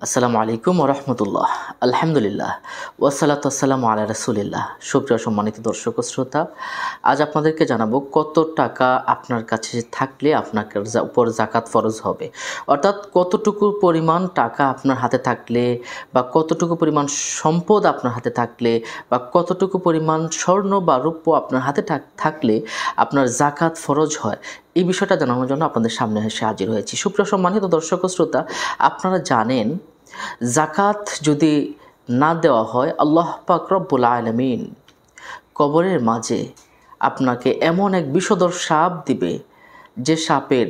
আসসালামু আলাইকুম রহমতুল্লাহ। আলহামদুলিল্লাহ। ওয়াসালাত আসসালামু আলা রসুলিল্লাহ। সুপ্রিয় সম্মানিত দর্শক শ্রোতা, আজ আপনাদেরকে জানাব কত টাকা আপনার কাছে থাকলে আপনাকে জা- উপর জাকাত ফরজ হবে। অর্থাৎ কতটুকু পরিমাণ টাকা আপনার হাতে থাকলে বা কতটুকু পরিমাণ সম্পদ আপনার হাতে থাকলে বা কতটুকু পরিমাণ স্বর্ণ বা রূপ্য আপনার হাতে থাক- থাকলে আপনার জাকাত ফরজ হয়। এই বিষয়টা জানানোর জন্য আপনাদের সামনে এসে হাজির হয়েছি। সুপ্রিয় সম্মানিত দর্শক শ্রোতা, আপনারা জানেন জাকাত যদি না দেওয়া হয়, আল্লাহ পাক রব্বুল আলমিন কবরের মাঝে আপনাকে এমন এক বিষধর সাপ দিবে, যে সাপের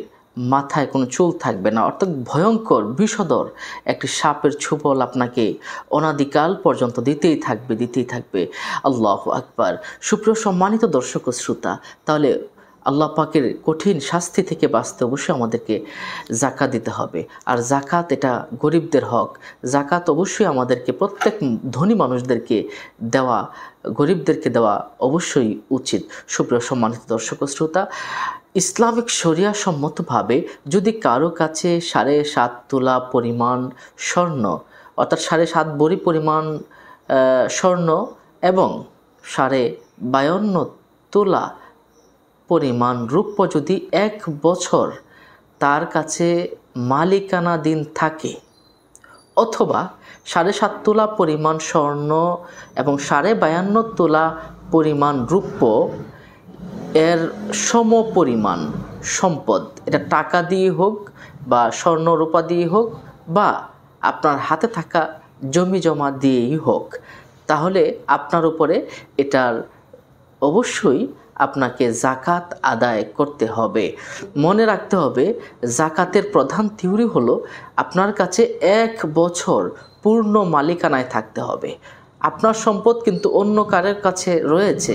মাথায় কোনো চুল থাকবে না। অর্থাৎ ভয়ঙ্কর, বিষধর একটি সাপের ছুপল আপনাকে অনাদিকাল পর্যন্ত দিতেই থাকবে দিতেই থাকবে। আল্লাহ আকবার। সুপ্রিয় সম্মানিত দর্শক শ্রোতা, তাহলে আল্লাহ পাকের কঠিন শাস্তি থেকে বাঁচতে অবশ্যই আমাদেরকে জাকাত দিতে হবে। আর জাকাত এটা গরিবদের হক। জাকাত অবশ্যই আমাদেরকে, প্রত্যেক ধনী মানুষদেরকে দেওয়া, গরিবদেরকে দেওয়া অবশ্যই উচিত। সুপ্রিয় সম্মানিত দর্শক শ্রোতা, ইসলামিক শরিয়া সম্মতভাবে যদি কারও কাছে সাড়ে সাত তোলা পরিমাণ স্বর্ণ, অর্থাৎ সাড়ে সাত বড়ি পরিমাণ স্বর্ণ এবং সাড়ে বায়ান্ন তোলা পরিমাণ রূপ্য যদি এক বছর তার কাছে মালিকানা দিন থাকে, অথবা সাড়ে সাত তোলা পরিমাণ স্বর্ণ এবং সাড়ে বায়ান্ন তোলা পরিমাণ রূপ্য এর সম পরিমাণ সম্পদ, এটা টাকা দিয়ে হোক বা স্বর্ণ রূপা দিয়ে হোক বা আপনার হাতে থাকা জমি জমা দিয়েই হোক, তাহলে আপনার উপরে এটার অবশ্যই আপনাকে জাকাত আদায় করতে হবে। মনে রাখতে হবে, জাকাতের প্রধান থিওরি হলো আপনার কাছে এক বছর পূর্ণ মালিকানায় থাকতে হবে। আপনার সম্পদ কিন্তু অন্য কারের কাছে রয়েছে,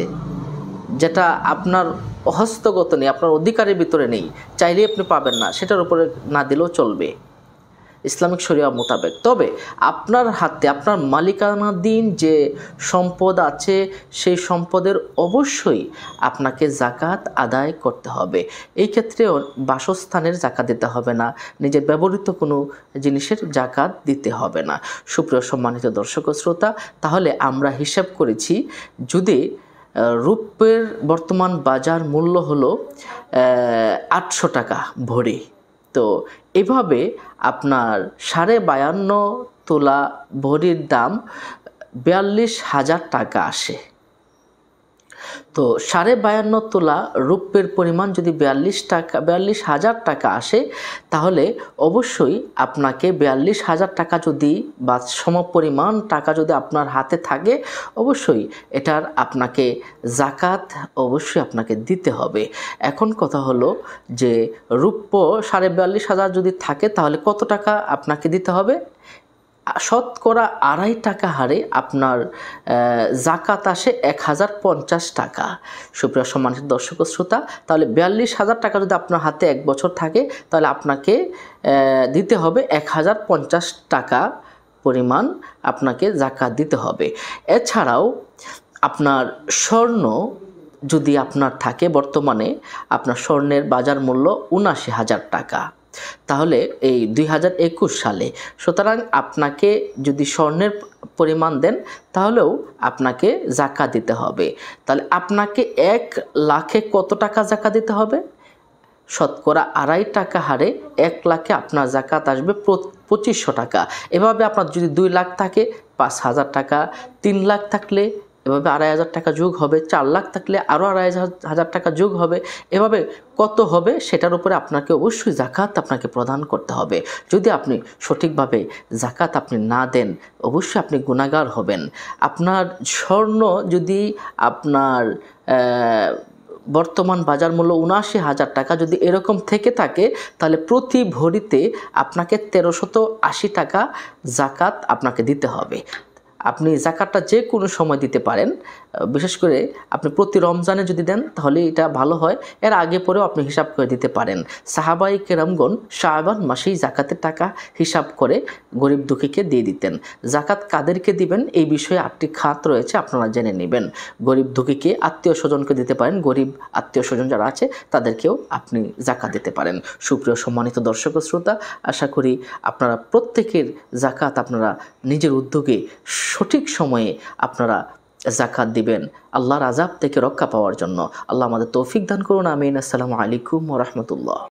যেটা আপনার হস্তগত নেই, আপনার অধিকারের ভিতরে নেই। চাইলেই আপনি পাবেন না, সেটার উপরে না দিলেও চলবে। ইসলামিক শরিয়া মোতাবেক। তবে আপনার হাতে, আপনার মালিকানাধীন যে সম্পদ আছে, সেই সম্পদের অবশ্যই আপনাকে জাকাত আদায় করতে হবে। এই ক্ষেত্রেও বাসস্থানের জাকাত দিতে হবে না, নিজের ব্যবহৃত কোনো জিনিসের জাকাত দিতে হবে না। সুপ্রিয় সম্মানিত দর্শক শ্রোতা, তাহলে আমরা হিসাব করেছি, যদি রূপের বর্তমান বাজার মূল্য হলো আটশো টাকা ভরি। তো এভাবে আপনার সাড়ে বায়ান্ন তোলা ভরির দাম বিয়াল্লিশ হাজার টাকা আসে। তো সাড়ে বায়ান্ন তোলা রূপের পরিমাণ যদি বিয়াল্লিশ টাকা, বিয়াল্লিশ হাজার টাকা আসে, তাহলে অবশ্যই আপনাকে বিয়াল্লিশ হাজার টাকা যদি বা সমপরিমাণ টাকা যদি আপনার হাতে থাকে, অবশ্যই এটার আপনাকে জাকাত অবশ্যই আপনাকে দিতে হবে। এখন কথা হলো যে রূপ্য সাড়ে বিয়াল্লিশ হাজার যদি থাকে, তাহলে কত টাকা আপনাকে দিতে হবে? শতকরা আড়াই টাকা হারে আপনার জাকাত আসে এক হাজার পঞ্চাশ টাকা। সুপ্রিয় সম্মানিত দর্শক শ্রোতা, তাহলে বিয়াল্লিশ হাজার টাকা যদি আপনার হাতে এক বছর থাকে, তাহলে আপনাকে দিতে হবে এক হাজার পঞ্চাশ টাকা পরিমাণ আপনাকে জাকাত দিতে হবে। এছাড়াও আপনার স্বর্ণ যদি আপনার থাকে বর্তমানে, আপনার স্বর্ণের বাজার মূল্য উনাশি হাজার টাকা। তাহলে এই দুই হাজার একুশ সালে, সুতরাং আপনাকে যদি স্বর্ণের পরিমাণ দেন, তাহলেও আপনাকে জাকা দিতে হবে। তাহলে আপনাকে এক লাখে কত টাকা জাকা দিতে হবে? শতকরা আড়াই টাকা হারে এক লাখে আপনার জাকাত আসবে পঁচিশশো টাকা। এভাবে আপনার যদি দুই লাখ থাকে, পাঁচ হাজার টাকা। তিন লাখ থাকলে এভাবে আড়াই হাজার টাকা যোগ হবে, চার লাখ থাকলে আরও আড়াই হাজার- টাকা যোগ হবে। এভাবে কত হবে সেটার উপরে আপনাকে অবশ্যই জাকাত আপনাকে প্রদান করতে হবে। যদি আপনি সঠিকভাবে জাকাত আপনি না দেন, অবশ্যই আপনি গুণাগার হবেন। আপনার স্বর্ণ যদি আপনার বর্তমান বাজার মূল্য উনআশি হাজার টাকা যদি এরকম থেকে থাকে, তাহলে প্রতি ভরিতে আপনাকে তেরোশত আশি টাকা জাকাত আপনাকে দিতে হবে। আপনি জাকাতটা যে কোনো সময় দিতে পারেন বিশেষ করে আপনি প্রতি রমজানে যদি দেন, তাহলে এটা ভালো হয়। এর আগে পরেও আপনি হিসাব করে দিতে পারেন। সাহাবাই কেরামগণ শাহবান মাসেই জাকাতের টাকা হিসাব করে গরিব দুঃখীকে দিয়ে দিতেন। জাকাত কাদেরকে দিবেন? এই বিষয়ে আটটি খাত রয়েছে, আপনারা জেনে নেবেন। গরিব দুঃখীকে আত্মীয় স্বজনকে দিতে পারেন। গরিব আত্মীয় স্বজন যারা আছে, তাদেরকেও আপনি জাকাত দিতে পারেন। সুপ্রিয় সম্মানিত দর্শক শ্রোতা, আশা করি আপনারা প্রত্যেকের জাকাত আপনারা নিজের উদ্যোগে সঠিক সময়ে আপনারা জাকাত দিবেন। আল্লাহর আজাব থেকে রক্ষা পাওয়ার জন্য। আল্লাহ আমাদের তৌফিক দান করুন, আমিন। আসসালামু আলাইকুম রহমতুল্লাহ।